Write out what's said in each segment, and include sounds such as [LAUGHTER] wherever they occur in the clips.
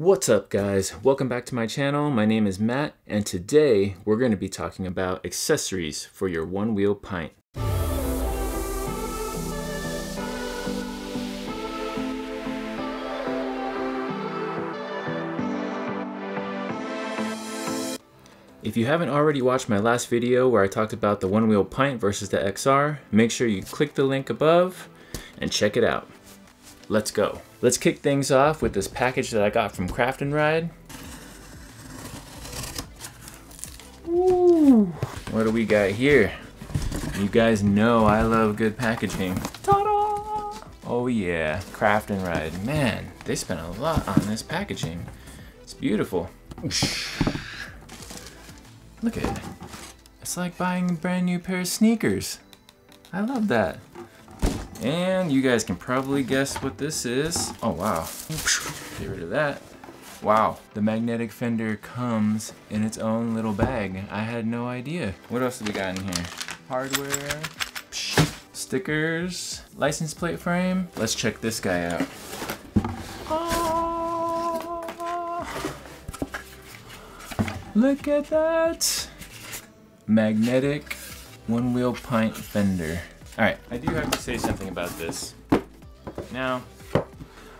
What's up guys? Welcome back to my channel. My name is Matt and today we're going to be talking about accessories for your Onewheel pint. If you haven't already watched my last video where I talked about the Onewheel pint versus the XR, make sure you click the link above and check it out. Let's go. Let's kick things off with this package that I got from Craft and Ride. Ooh, what do we got here? You guys know I love good packaging. Ta-da! Oh yeah, Craft and Ride. Man, they spent a lot on this packaging. It's beautiful. Look at it. It's like buying a brand new pair of sneakers. I love that. And you guys can probably guess what this is. Oh, wow. Get rid of that. Wow, the magnetic fender comes in its own little bag. I had no idea. What else do we got in here? Hardware, stickers, license plate frame. Let's check this guy out. Ah, look at that! Magnetic Onewheel pint fender. Alright, I do have to say something about this. Now,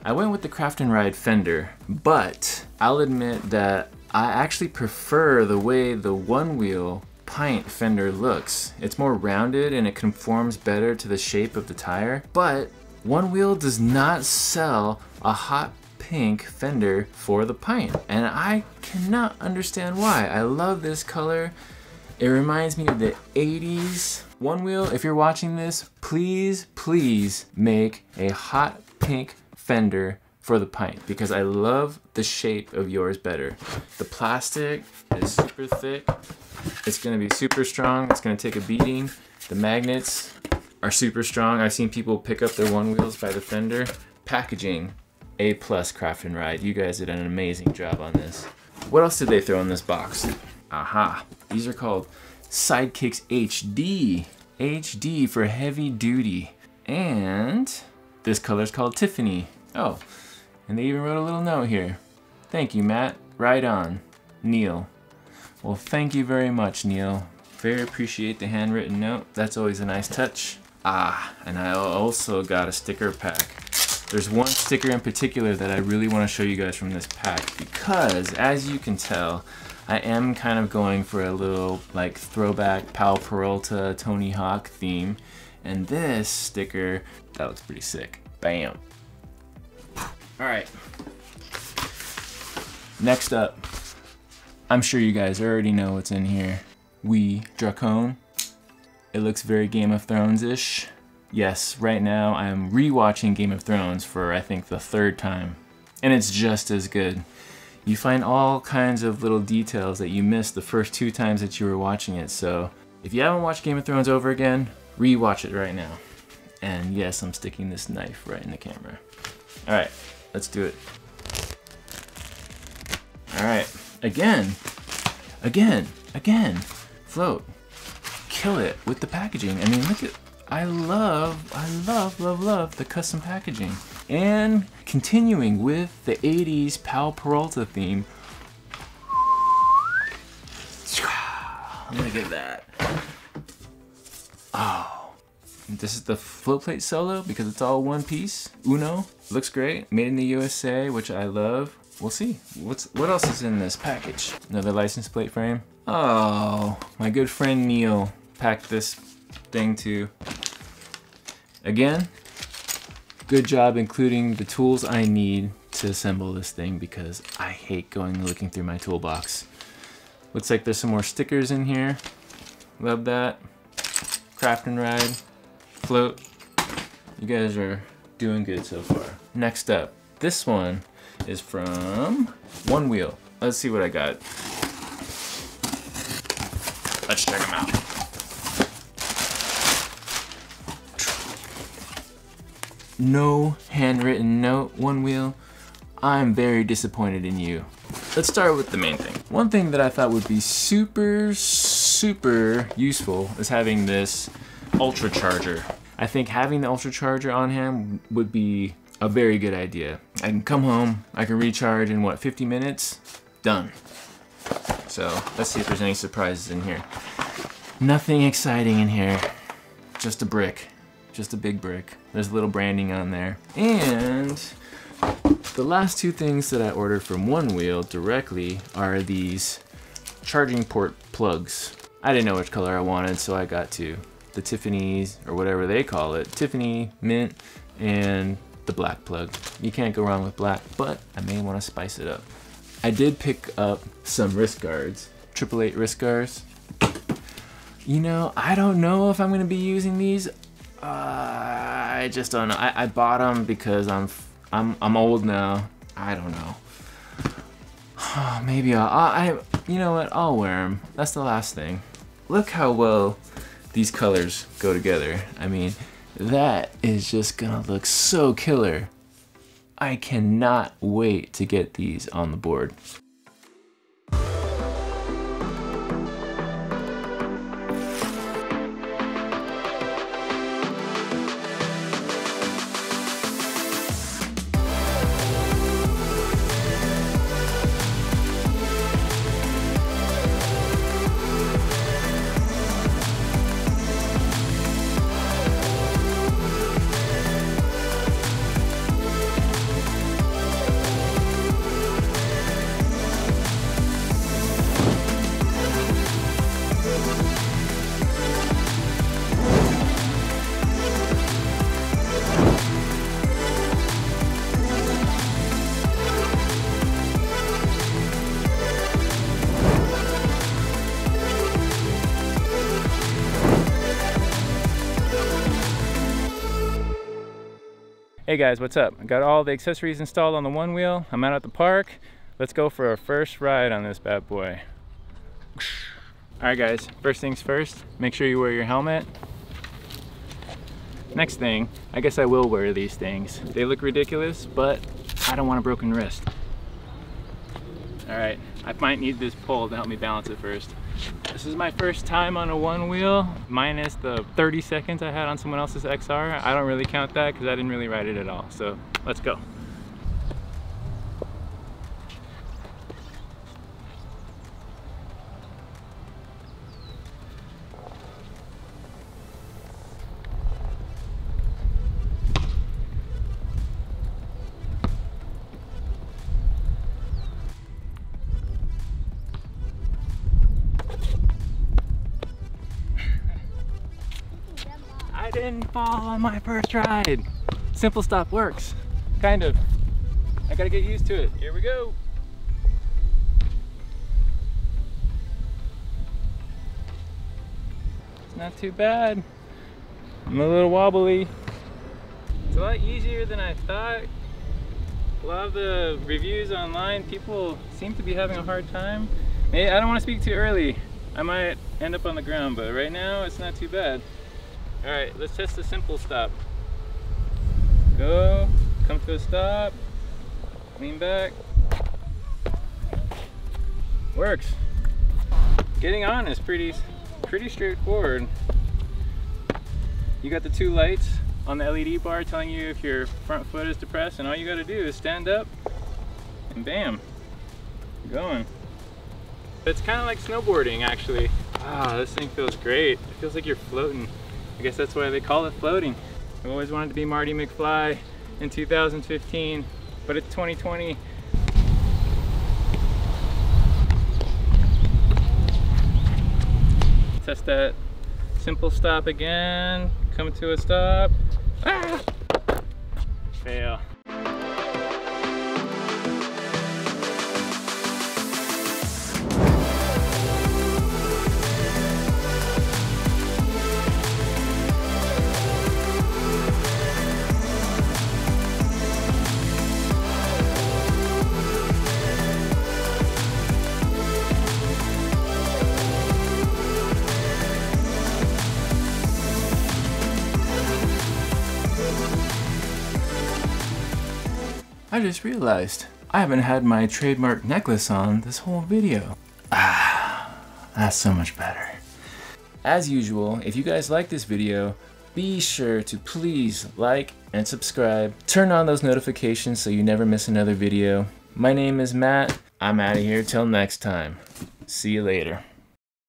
I went with the Craft and Ride fender, but I'll admit that I actually prefer the way the Onewheel pint fender looks. It's more rounded and it conforms better to the shape of the tire, but Onewheel does not sell a hot pink fender for the pint. And I cannot understand why. I love this color. It reminds me of the 80s. Onewheel, if you're watching this, please, please make a hot pink fender for the pint because I love the shape of yours better. The plastic is super thick. It's gonna be super strong. It's gonna take a beating. The magnets are super strong. I've seen people pick up their Onewheels by the fender. Packaging a plus craft and ride. You guys did an amazing job on this. What else did they throw in this box? Aha, these are called Sidekicks HD. HD for heavy duty. And this color is called Tiffany. Oh, and they even wrote a little note here. Thank you, Matt. Right on. Neil. Well, thank you very much, Neil. Very appreciate the handwritten note. That's always a nice touch. Ah, and I also got a sticker pack. There's one sticker in particular that I really want to show you guys from this pack because as you can tell, I am kind of going for a little like throwback Powell Peralta Tony Hawk theme. And this sticker, that looks pretty sick. Bam. Alright. Next up, I'm sure you guys already know what's in here. We Dracone. It looks very Game of Thrones-ish. Yes, right now I'm rewatching Game of Thrones for I think the third time, and it's just as good. You find all kinds of little details that you missed the first two times that you were watching it, so if you haven't watched Game of Thrones over again, rewatch it right now. And yes, I'm sticking this knife right in the camera. Alright, let's do it. Alright, again, again, again, float. Kill it with the packaging. I mean, look at I love, I love, love, love the custom packaging. And continuing with the 80s Powell Peralta theme. [SIGHS] Look at that. Oh. This is the float plate solo because it's all one piece. Uno. Looks great. Made in the USA, which I love. We'll see. What's What else is in this package? Another license plate frame. Oh, my good friend Neil packed this thing too. Again, good job including the tools I need to assemble this thing because I hate going looking through my toolbox. Looks like there's some more stickers in here. Love that. Craft and ride, float. You guys are doing good so far. Next up, this one is from Onewheel. Let's see what I got. Let's check them out. No handwritten note, Onewheel. I'm very disappointed in you. Let's start with the main thing. One thing that I thought would be super, super useful is having this ultra charger. I think having the ultra charger on hand would be a very good idea. I can come home, I can recharge in what, 50 minutes? Done. So let's see if there's any surprises in here. Nothing exciting in here. Just a brick. Just a big brick. There's a little branding on there. And the last two things that I ordered from Onewheel directly are these charging port plugs. I didn't know which color I wanted, so I got two. The Tiffany's, or whatever they call it. Tiffany, mint, and the black plug. You can't go wrong with black, but I may want to spice it up. I did pick up some wrist guards, triple eight wrist guards. You know, I don't know if I'm gonna be using these. I just don't know. I, I bought them because I'm I'm I'm old now. I don't know. [SIGHS] Maybe I'll, I, you know what? I'll wear them. That's the last thing. Look how well these colors go together. I mean, that is just gonna look so killer. I cannot wait to get these on the board. Hey guys, what's up? I got all the accessories installed on the Onewheel I'm out at the park. Let's go for our first ride on this bad boy. All right guys, first things first, make sure you wear your helmet. Next thing, I guess I will wear these things. They look ridiculous, but I don't want a broken wrist. All right, I might need this pole to help me balance it first. This is my first time on a Onewheel, minus the 30 seconds I had on someone else's XR. I don't really count that because I didn't really ride it at all. So let's go. I didn't fall on my first ride. Simple stop works. Kind of. I gotta get used to it. Here we go. It's not too bad. I'm a little wobbly. It's a lot easier than I thought. A lot of the reviews online, people seem to be having a hard time. I don't want to speak too early. I might end up on the ground, but right now it's not too bad. All right, let's test the simple stop. Go, come to a stop, lean back. Works. Getting on is pretty, pretty straightforward. You got the two lights on the LED bar telling you if your front foot is depressed and all you gotta do is stand up and bam, going. It's kind of like snowboarding actually. Ah, this thing feels great. It feels like you're floating. I guess that's why they call it floating. I've always wanted to be Marty McFly in 2015, but it's 2020. Test that simple stop again. Come to a stop. Ah! Fail. I just realized I haven't had my trademark necklace on this whole video. Ah, that's so much better. As usual, if you guys like this video, be sure to please like and subscribe. Turn on those notifications so you never miss another video. My name is Matt. I'm out of here till next time. See you later.